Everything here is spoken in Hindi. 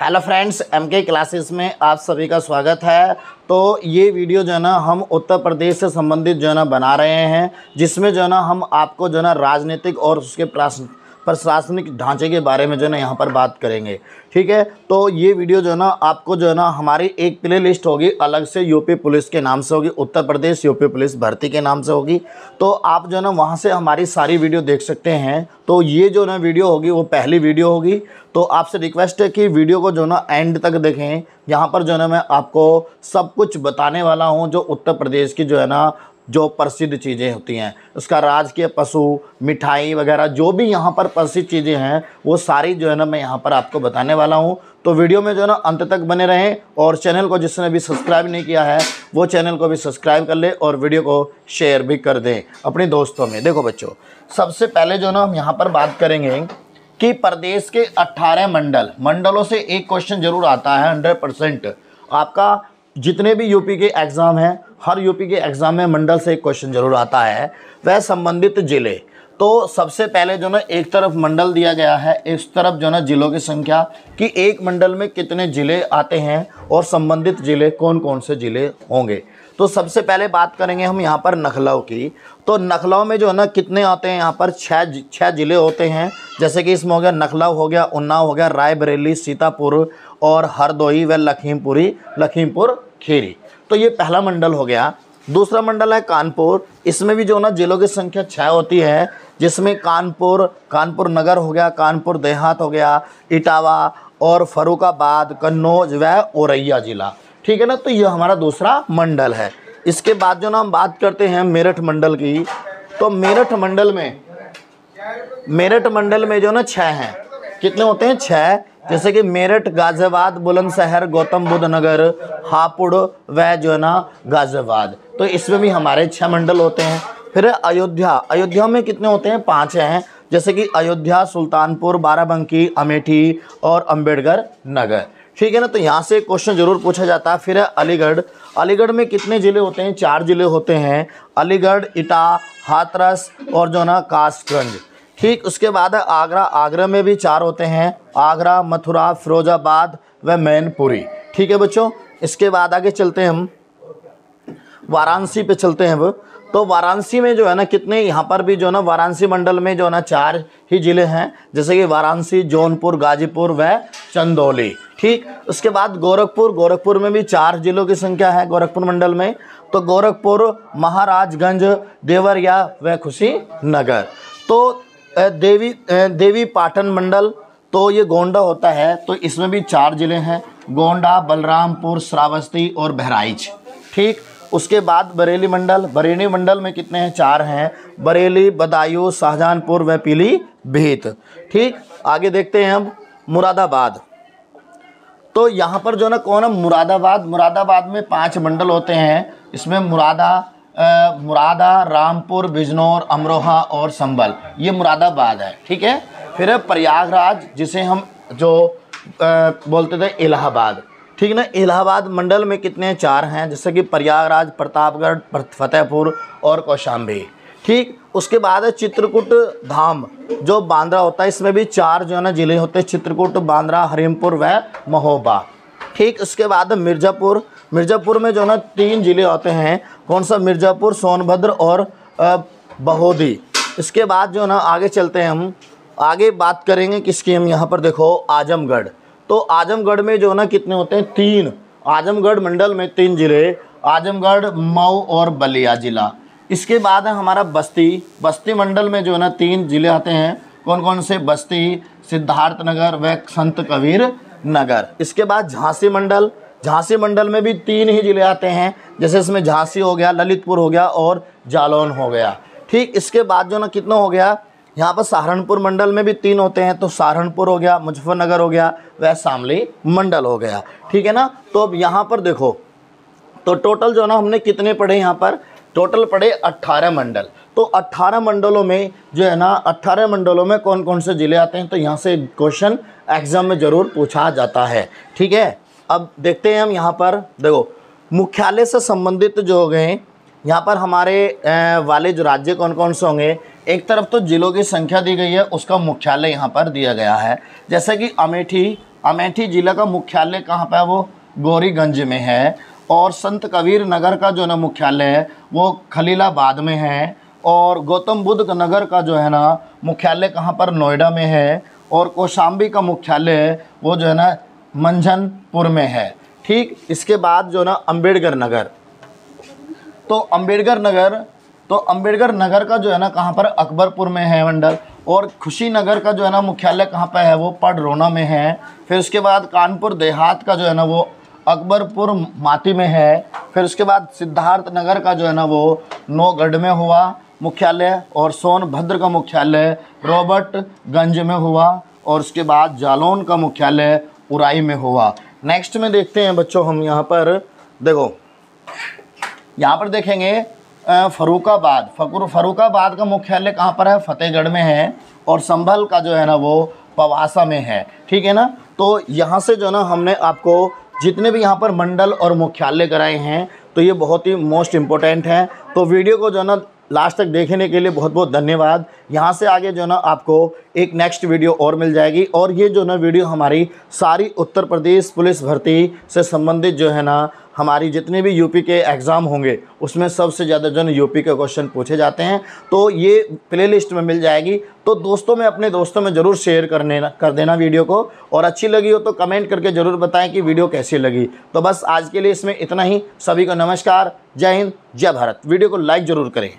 Hello friends M K classes में आप सभी का स्वागत है। तो ये वीडियो जो है ना, हम उत्तर प्रदेश से संबंधित जो है ना बना रहे हैं, जिसमें जो है ना हम आपको जो है ना राजनीतिक और उसके प्रशासनिक ढांचे के बारे में जो है ना यहाँ पर बात करेंगे। ठीक है? तो ये वीडियो जो है ना आपको जो है ना हमारी एक प्ले लिस्ट होगी, अलग से यूपी पुलिस के नाम से होगी, उत्तर प्रदेश यूपी पुलिस भर्ती के नाम से होगी। तो आप जो है ना वहाँ से हमारी सारी वीडियो देख सकते हैं। तो ये जो ना वीडियो होगी, वो पहली वीडियो होगी। तो आपसे रिक्वेस्ट है कि वीडियो को जो ना एंड तक देखें। यहाँ पर जो है ना मैं आपको सब कुछ बताने वाला हूँ, जो उत्तर प्रदेश की जो है ना जो प्रसिद्ध चीज़ें होती हैं। उसका राजकीय पशु, मिठाई वगैरह, जो भी यहाँ पर प्रसिद्ध चीज़ें हैं, वो सारी जो है ना मैं यहाँ पर आपको बताने वाला हूँ। तो वीडियो में जो है ना अंत तक बने रहें और चैनल को जिसने भी सब्सक्राइब नहीं किया है, वो चैनल को भी सब्सक्राइब कर ले और वीडियो को शेयर भी कर दें अपने दोस्तों में। देखो बच्चों, सबसे पहले जो ना हम यहाँ पर बात करेंगे कि प्रदेश के 18 मंडल, मंडलों से एक क्वेश्चन ज़रूर आता है 100 परसेंट आपका जितने भी यूपी के एग्ज़ाम हैं हर यूपी के एग्ज़ाम में मंडल से एक क्वेश्चन ज़रूर आता है, वह संबंधित ज़िले। तो सबसे पहले जो ना, एक तरफ़ मंडल दिया गया है, इस तरफ़ जो ना, ज़िलों की संख्या, कि एक मंडल में कितने ज़िले आते हैं और संबंधित ज़िले कौन कौन से ज़िले होंगे। तो सबसे पहले बात करेंगे हम यहाँ पर नखलऊ की। तो नखलऊ में जो है ना, कितने आते हैं यहाँ पर? छः छः ज़िले होते हैं। जैसे कि इसमें हो गया नखलऊ, हो गया उन्नाव हो गया रायबरेली, सीतापुर और हरदोई व लखीमपुरी, लखीमपुर खीरी। तो ये पहला मंडल हो गया। दूसरा मंडल है कानपुर। इसमें भी जो ना, जिलों की संख्या छः होती है, जिसमें कानपुर कानपुर नगर हो गया, कानपुर देहात हो गया, इटावा और फरुखाबाद, कन्नौज व औरैया ज़िला। ठीक है ना? तो ये हमारा दूसरा मंडल है। इसके बाद जो ना, हम बात करते हैं मेरठ मंडल की। तो मेरठ मंडल में, मेरठ मंडल में जो ना छः हैं। कितने होते हैं? छः जैसे कि मेरठ, गाजियाबाद, बुलंदशहर, गौतम बुद्ध नगर, हापुड़ व जो है ना गाजियाबाद। तो इसमें भी हमारे छः मंडल होते हैं। फिर अयोध्या। अयोध्या में कितने होते हैं? पाँच हैं। जैसे कि अयोध्या, सुल्तानपुर, बाराबंकी, अमेठी और अंबेडकर नगर। ठीक है ना? तो यहाँ से क्वेश्चन ज़रूर पूछा जाता है। फिर अलीगढ़। अलीगढ़ में कितने ज़िले होते हैं? चार ज़िले होते हैं। अलीगढ़, इटा, हाथरस और जो ना, कासगंज। ठीक उसके बाद आगरा आगरा में भी चार होते हैं। आगरा, मथुरा, फिरोजाबाद व मैनपुरी। ठीक है बच्चों? इसके बाद आगे चलते हैं हम। वाराणसी पे चलते हैं वो तो वाराणसी में जो है ना, कितने यहाँ पर भी जो है ना, वाराणसी मंडल में जो है ना, चार ही ज़िले हैं। जैसे कि वाराणसी, जौनपुर, गाजीपुर व चंदौली। ठीक? उसके बाद गोरखपुर गोरखपुर में भी चार जिलों की संख्या है गोरखपुर मंडल में। तो गोरखपुर, महाराजगंज, देवरिया व खुशी नगर तो देवी देवी पाटन मंडल तो ये गोंडा होता है तो इसमें भी चार ज़िले हैं, गोंडा, बलरामपुर, श्रावस्ती और बहराइच। ठीक, उसके बाद बरेली मंडल बरेली मंडल में कितने हैं? चार हैं, बरेली, बदायूं, शाहजहानपुर व पीली भीत ठीक, आगे देखते हैं हम मुरादाबाद। तो यहाँ पर जो ना, कौन है? मुरादाबाद मुरादाबाद में पाँच मंडल होते हैं, इसमें मुरादा मुरादा रामपुर बिजनौर अमरोहा और संबल। ये मुरादाबाद है ठीक है? फिर प्रयागराज जिसे हम जो आ, बोलते थे इलाहाबाद। ठीक ना? इलाहाबाद मंडल में कितने चार हैं? जैसे कि प्रयागराज प्रतापगढ़ फतेहपुर और कौशाम्बी। ठीक? उसके बाद है चित्रकूट धाम जो बांद्रा होता है। इसमें भी चार जो है ना ज़िले होते हैं चित्रकूट बांद्रा हरीमपुर व महोबा। ठीक? उसके बाद मिर्ज़ापुर मिर्ज़ापुर में जो ना तीन ज़िले आते हैं। कौन सा? मिर्ज़ापुर, सोनभद्र और बहोदी। इसके बाद जो ना आगे चलते हैं हम। आगे बात करेंगे किसकी हम यहाँ पर देखो, आजमगढ़। तो आजमगढ़ में जो ना कितने होते हैं? तीन। आजमगढ़ मंडल में तीन ज़िले, आजमगढ़, मऊ और बलिया ज़िला। इसके बाद है हमारा बस्ती। बस्ती मंडल में जो है ना तीन ज़िले आते हैं। कौन कौन से? बस्ती, सिद्धार्थ नगर व संत कबीर नगर। इसके बाद झांसी मंडल। झांसी मंडल में भी तीन ही ज़िले आते हैं। जैसे इसमें झांसी हो गया, ललितपुर हो गया और जालौन हो गया। ठीक, इसके बाद जो ना कितना हो गया? यहाँ पर सहारनपुर मंडल में भी तीन होते हैं। तो सहारनपुर हो गया, मुजफ्फरनगर हो गया, वह शामली मंडल हो गया। ठीक है ना? तो अब यहाँ पर देखो तो टोटल जो ना हमने कितने पढ़े यहाँ पर? टोटल पढ़े 18 मंडल। तो 18 मंडलों में जो है ना 18 मंडलों में कौन कौन से ज़िले आते हैं? तो यहाँ से क्वेश्चन एग्ज़ाम में ज़रूर पूछा जाता है। ठीक है? अब देखते हैं हम यहाँ पर, देखो, मुख्यालय से संबंधित जो हो गए यहाँ पर हमारे वाले जो राज्य कौन कौन से होंगे, एक तरफ़ तो जिलों की संख्या दी गई है, उसका मुख्यालय यहाँ पर दिया गया है। जैसे कि अमेठी अमेठी जिला का मुख्यालय कहाँ पर है वो? गौरीगंज में है। और संत कबीर नगर का जो ना मुख्यालय है, वो खलीलाबाद में है। और गौतम बुद्ध नगर का जो है ना मुख्यालय कहाँ पर? नोएडा में है। और कौशाम्बी का मुख्यालय वो जो है ना मंझनपुर में है। ठीक, इसके बाद जो ना अंबेडकर नगर। तो अंबेडकर नगर तो अंबेडकर नगर का जो है ना कहाँ पर? अकबरपुर में है मंडल। और खुशी नगर का जो है ना मुख्यालय कहाँ पर है? वो पडरोना में है। फिर उसके बाद कानपुर देहात का जो है ना वो अकबरपुर माती में है। फिर उसके बाद सिद्धार्थ नगर का जो है ना वो नौगढ़ में हुआ मुख्यालय और सोनभद्र का मुख्यालय रॉबर्टगंज में हुआ। और उसके बाद जालौन का मुख्यालय उराई में हुआ। नेक्स्ट में देखते हैं बच्चों हम यहाँ पर। देखो, यहाँ पर देखेंगे फरुखाबाद। फकुर, फरुखाबाद का मुख्यालय कहाँ पर है? फतेहगढ़ में है और संभल का जो है ना वो पवासा में है। ठीक है ना? तो यहाँ से जो ना हमने आपको जितने भी यहाँ पर मंडल और मुख्यालय कराए हैं तो ये बहुत ही मोस्ट इम्पोर्टेंट हैं। तो वीडियो को जो ना लास्ट तक देखने के लिए बहुत बहुत धन्यवाद। यहाँ से आगे जो ना आपको एक नेक्स्ट वीडियो और मिल जाएगी और ये जो ना वीडियो हमारी सारी उत्तर प्रदेश पुलिस भर्ती से संबंधित जो है ना हमारी जितने भी यूपी के एग्ज़ाम होंगे, उसमें सबसे ज़्यादा जो ना यूपी के क्वेश्चन पूछे जाते हैं। तो ये प्ले में मिल जाएगी। तो दोस्तों, में अपने दोस्तों में ज़रूर शेयर करने कर देना वीडियो को। और अच्छी लगी हो तो कमेंट करके ज़रूर बताएँ कि वीडियो कैसी लगी। तो बस आज के लिए इसमें इतना ही। सभी को नमस्कार। जय हिंद, जय भारत। वीडियो को लाइक ज़रूर करें।